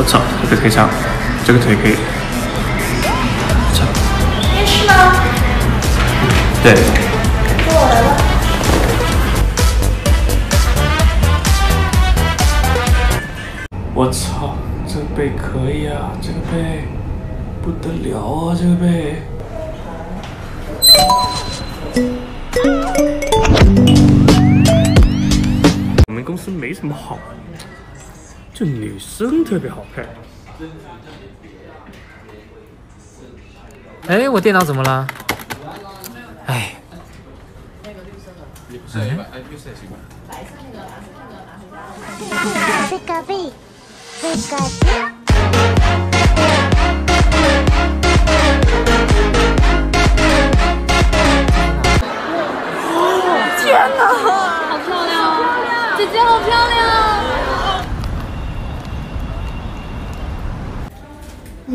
我操，这个腿长，这个腿可以。操，面试吗？对，跟我来吧。我操，这个背可以啊，这个背不得了啊，这个背。我们公司没什么好，就女生特别好看。哎，我电脑怎么了？哎，贝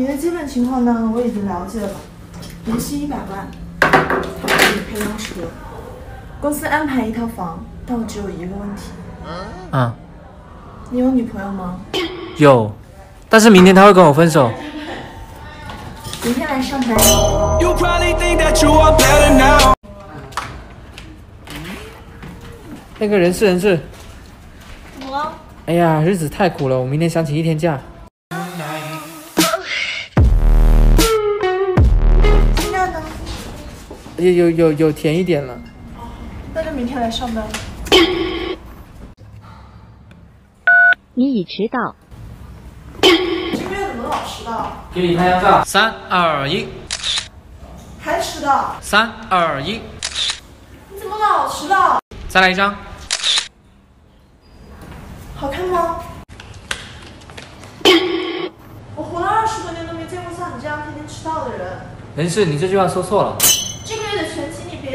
你的基本情况呢，我已经了解了。年薪一百万，公司安排一套房，但我只有一个问题，嗯，你有女朋友吗？有，但是明天他会跟我分手。明天来上班。You probably think that you are better now. 那个人事人事，怎么了？哎呀，日子太苦了，我明天想请一天假。有有有有甜一点了。那就明天来上班。你已迟到。这个月怎么老迟到？给你拍张照。三二一，还迟到？三二一，你怎么老迟到？再来一张。好看吗？我活了二十多年都没见过像你这样天天迟到的人。没事，你这句话说错了，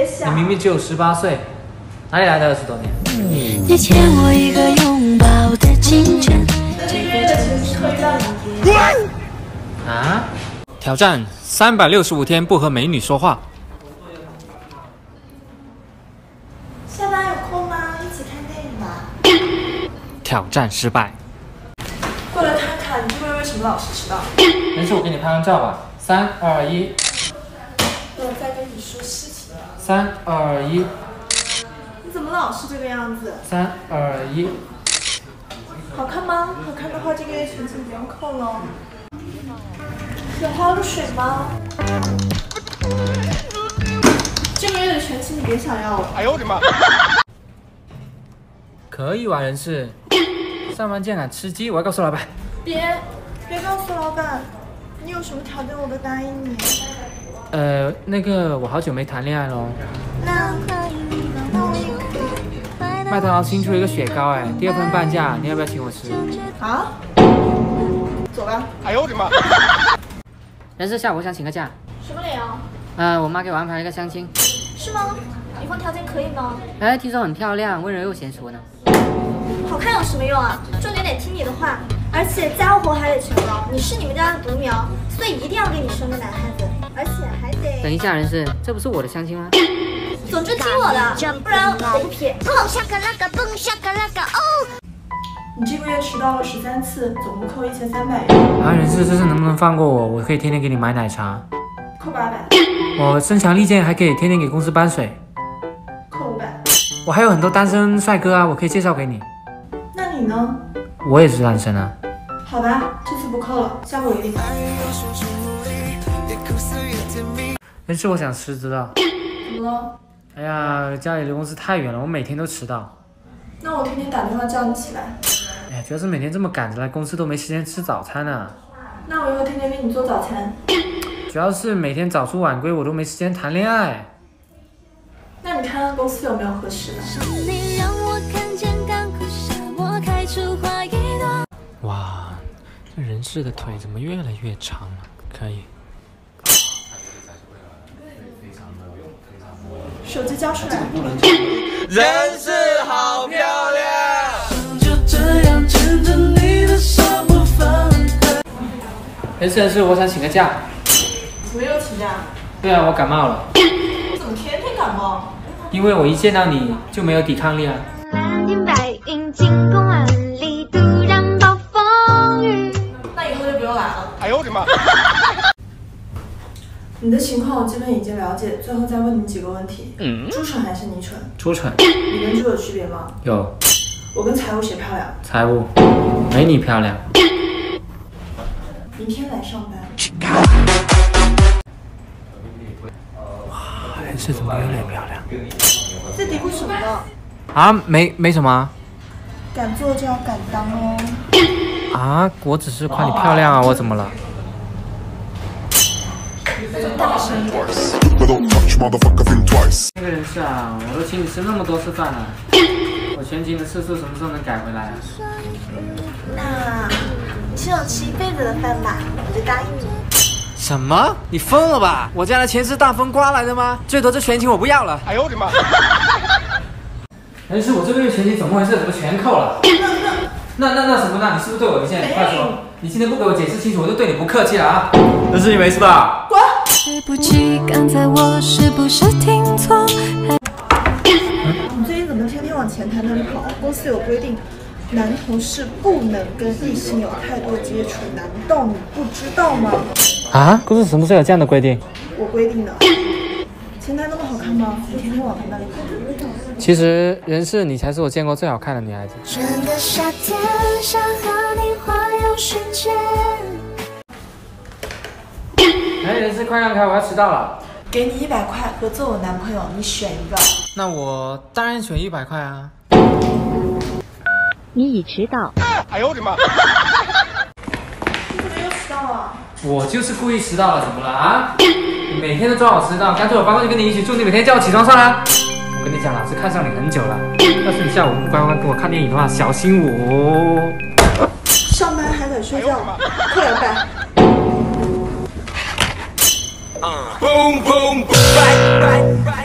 你。明明只有十八岁，哪里来的二十多年？你欠我一个拥抱的清晨。这个月的全勤可以让你啊？挑战三百六十五天不和美女说话。下班有空吗？一起看电影吧。挑战失败。过来看看，你这边为什么老是迟到？没事，我给你拍张照吧。三二一，我在跟你说事。三二一，你怎么老是这个样子？三二一。好看吗？好看的话，这个月全勤不用扣喽。想喝个水吗？这个月的全勤你别想要了。哎呦我的妈！可以吧，人事。上班竟然敢吃鸡，我要告诉老板。别，别告诉老板，你有什么条件我都答应你。呃，那个我好久没谈恋爱喽。麦当劳新出了一个雪糕，哎，第二份半价，你要不要请我吃？好？走吧。哎呦我的妈！人事下午我想请个假。什么理由？呃，我妈给我安排了一个相亲。是吗？女方条件可以吗？哎，听说很漂亮，温柔又娴熟呢。好看有什么用啊？重点得听你的话，而且家务活还得全包。你是你们家的独苗，所以一定要给你生个男孩子，而且…等一下，人事，这不是我的相亲吗？总之听我的，不然我不撇。蹦下个那个，蹦下个那个哦。你这个月迟到了十三次，总共扣一千三百元，啊，人事，这次能不能放过我？我可以天天给你买奶茶，扣八百，我身强力健，还可以天天给公司搬水。扣五百。我还有很多单身帅哥啊，我可以介绍给你。那你呢？我也是单身啊。好吧，这次不扣了，下回一定。人事，我想辞职了。怎么了？哎呀，家里离公司太远了，我每天都迟到。那我天天打电话叫你起来。哎呀，主要是每天这么赶着来公司都没时间吃早餐呢、那我以后天天给你做早餐。主要是每天早出晚归，我都没时间谈恋爱。那你看看公司有没有合适的？你让我看见干枯沙漠开出花一朵。哇，这人事的腿怎么越来越长了？可以。手机交出来。人是好漂亮。就这样牵着你的手不放开。人事人事，我想请个假。怎么又请假？对啊，我感冒了，怎么天天感冒？因为我一见到你就没有抵抗力啊。蓝天白云晴空万里，突然暴风雨。那以后就不用来了哎呦我的妈！你的情况我基本已经了解，最后再问你几个问题。嗯，朱纯还是你蠢？猪蠢你跟猪有区别吗？有我跟财务谁漂亮？财务，没你漂亮。明天来上班。还是怎么有点漂亮在嘀咕什么呢？啊？没没什么啊敢做就要敢当哦。啊，我只是夸你漂亮啊，我怎么了？那个人是啊，我都请你吃那么多次饭了，我全勤的次数什么时候能改回来啊？那请我吃一辈子的饭吧，我就答应你。什么？你疯了吧？我家的钱是大风刮来的吗？最多这全勤我不要了。哎呦我的妈！人 事，我这个月全勤怎么回事？怎么全扣了？那那那什么呢？你是不是对我有意见？快说！你今天不给我解释清楚，我就对你不客气了啊！人是你没事吧？对不起，刚才我是不是听错？你最近怎么天天往前台那里跑？公司有规定，男同事不能跟异性有太多接触，难道你不知道吗？啊？公司什么时候有这样的规定？我规定的。前台那么好看吗？你天天往他那里跑。其实人事你才是我见过最好看的女孩子。整个夏天事快让开，我要迟到了。给你一百块和做我男朋友，你选一个。那我当然选一百块啊。你已迟到。哎呦我的妈！你怎么又迟到了？我就是故意迟到了，怎么了啊？你每天都抓我迟到，干脆我搬过去跟你一起住，你每天叫我起床算了。我跟你讲，老师看上你很久了，要是你下午不乖乖跟我看电影的话，小心我。上班还得睡觉，扣两 Uh. 百。Boom boom boom. Right right.